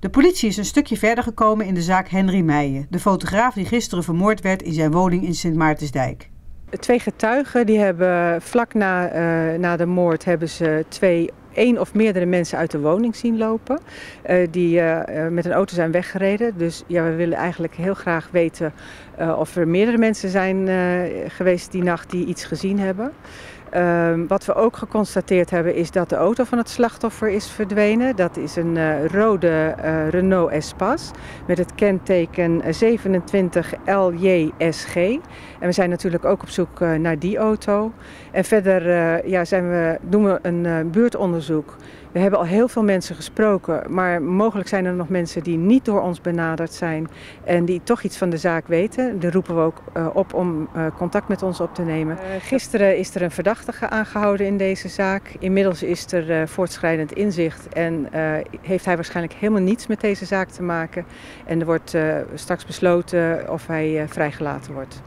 De politie is een stukje verder gekomen in de zaak Henry Meijen, de fotograaf die gisteren vermoord werd in zijn woning in Sint Maartensdijk. Twee getuigen die hebben vlak na, uh, na de moord hebben ze twee één of meerdere mensen uit de woning zien lopen. Uh, die uh, met een auto zijn weggereden. Dus ja, we willen eigenlijk heel graag weten of er meerdere mensen zijn geweest die nacht die iets gezien hebben. Uh, wat we ook geconstateed hebben is dat de auto van het slachtoffer is verdwenen. Dat is een uh, rode uh, Renault Espace met het kenteken 27LJSG. En we zijn natuurlijk ook op zoek naar die auto. En verder ja, zijn we, doen we een buurtonderzoek. We hebben al heel veel mensen gesproken, maar mogelijk zijn er nog mensen die niet door ons benaderd zijn en die toch iets van de zaak weten. Daar roepen we ook uh, op om uh, contact met ons op te nemen. Uh, gisteren is er een verdachte aangehouden in deze zaak. Inmiddels is er voortschrijdend inzicht en heeft hij waarschijnlijk helemaal niets met deze zaak te maken. En er wordt straks besloten of hij vrijgelaten wordt.